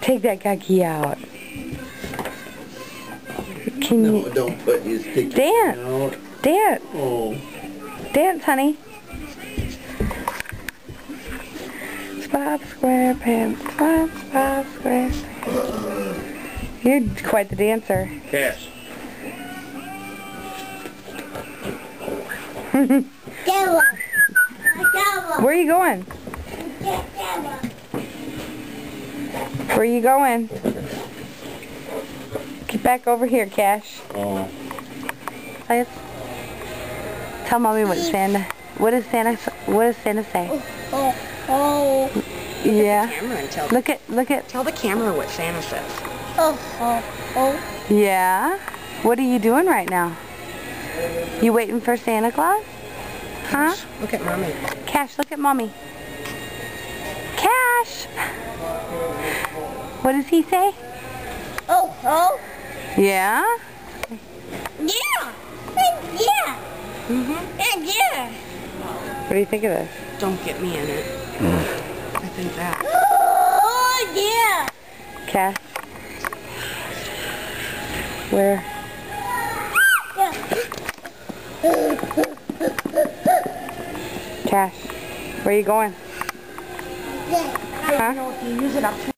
Take that guggy out. Can No, you don't put his stick Dance. out. dance? Oh. Dance, honey. Spot square pants, spot, spot square pants. You're quite the dancer. Cash. Devil. Devil. Where are you going? Devil. Where are you going? Get back over here, Cash. Uh-huh. Oh. Please. Tell mommy what Santa. What does Santa? What does Santa say? Oh, oh, oh. Yeah. camera and tell, Look at. Look at. tell the camera what Santa says. oh, oh, oh. Yeah. What are you doing right now? You waiting for Santa Claus? Huh? Look at mommy. Cash, look at mommy. Cash. What does he say? Oh, oh. Yeah. Yeah. Yeah. Mm-hmm. Yeah. What do you think of this? Don't get me in it. I think that. Oh, yeah. Cash. Where? Cash. Where are you going? Yeah. Huh?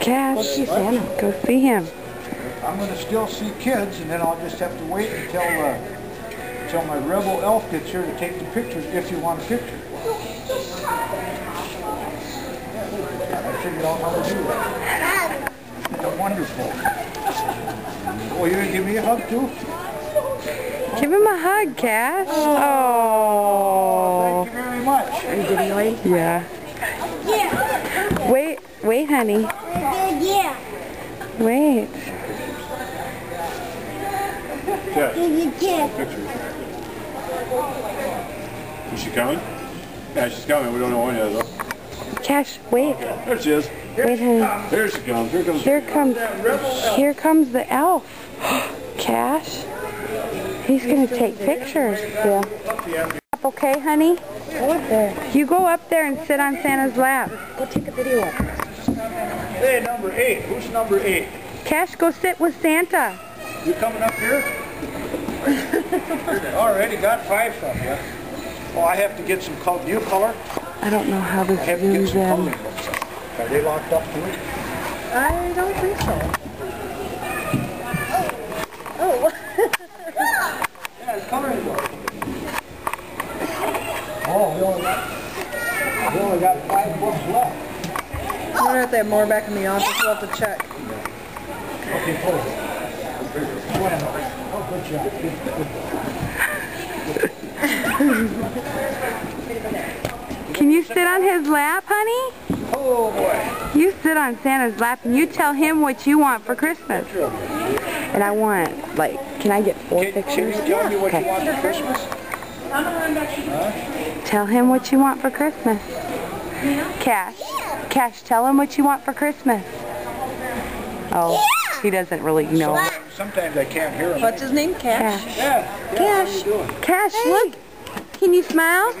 Cash. see Santa. Go see him. I'm going to still see kids, and then I'll just have to wait until uh, until my rebel elf gets here to take the pictures. If you want a picture, I figured out how to do that. Wonderful. Oh, you gonna give me a hug too? Give him a hug, Cash. Oh. Thank you very much. Are you videoing? Yeah. Yeah. Wait, wait, honey. Yeah. Wait. Yes. Yeah. Is she coming? Yeah, she's coming. We don't know when yet, though. Cash, wait. There she is. Wait, honey. There she comes. Here comes. Here comes, here comes the elf. Cash. He's gonna take pictures. Yeah. Okay, honey? Go up there. You go up there and sit on Santa's lap. Go take a video of it. Hey, number eight. Who's number eight? Cash, go sit with Santa. You coming up here? Already got five from you. Oh, I have to get some color. Do you color? I don't know how this I have to get zooms some in. coloring books. Are they locked up too? I don't think so. Yeah, it's coloring book. Oh, we only got, we only got five books left. I wonder if they have more back in the office. We'll have to check. Okay, pull it. Bueno. Oh, good job. Good. Can you sit on his lap, honey? Oh, boy. You sit on Santa's lap and you tell him what you want for Christmas. And I want, like, can I get four Can, can pictures? you tell me what Okay. you want for Christmas? Tell him what you want for Christmas. Cash. Cash, tell him what you want for Christmas. Oh, he doesn't really know. Sometimes I can't hear him. What's his name? Cash? Cash. Yeah. yeah, How Cash. you doing? Cash, look. Can you smile?